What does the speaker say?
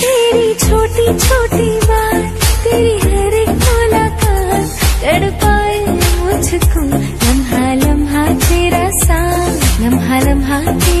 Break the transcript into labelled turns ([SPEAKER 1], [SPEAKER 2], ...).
[SPEAKER 1] तेरी छोटी छोटी बात तेरी हर एक मुलाकात पाए मुझको। लम्हा लम्हा तेरा सा लम्हा लम्हा तेरा